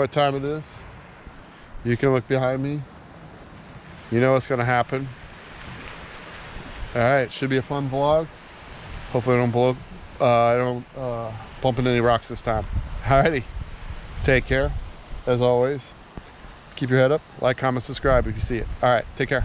what time it is? You can look behind me. You know what's gonna happen. All right, should be a fun vlog. Hopefully, I don't blow. Uh, I don't uh, bump into any rocks this time. Alrighty, take care. As always, keep your head up. Like, comment, subscribe if you see it. All right, take care.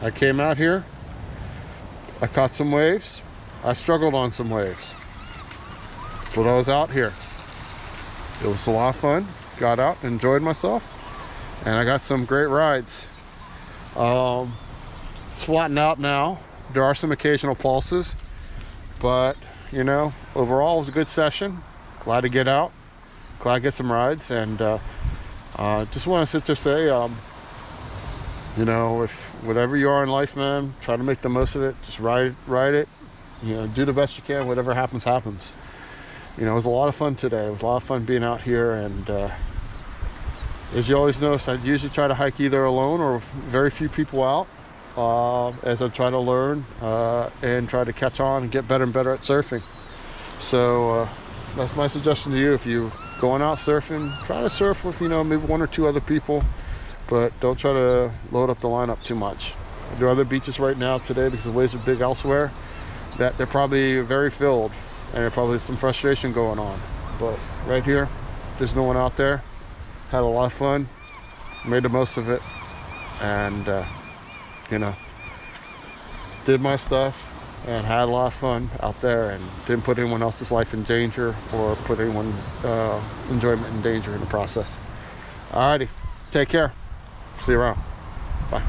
I came out here. I caught some waves. I struggled on some waves. But I was out here. It was a lot of fun. Got out, enjoyed myself, and I got some great rides. Um, flattened out now. There are some occasional pulses, but you know, overall it was a good session. Glad to get out. Glad to get some rides, and uh, uh, just want to sit there say, um, you know, if whatever you are in life, man, try to make the most of it. Just ride, ride it. You know, do the best you can. Whatever happens, happens. You know, it was a lot of fun today. It was a lot of fun being out here, and uh, as you always notice, I usually try to hike either alone or very few people out. Uh, as I try to learn uh, and try to catch on and get better and better at surfing. So uh, that's my suggestion to you. If you're going out surfing, try to surf with you know maybe one or two other people, but don't try to load up the lineup too much. There are other beaches right now today because the waves are big elsewhere that they're probably very filled and there's probably some frustration going on. But right here, there's no one out there. Had a lot of fun, made the most of it, and uh, you know, did my stuff and had a lot of fun out there and didn't put anyone else's life in danger or put anyone's uh, enjoyment in danger in the process. Alrighty, take care. See you around. Bye.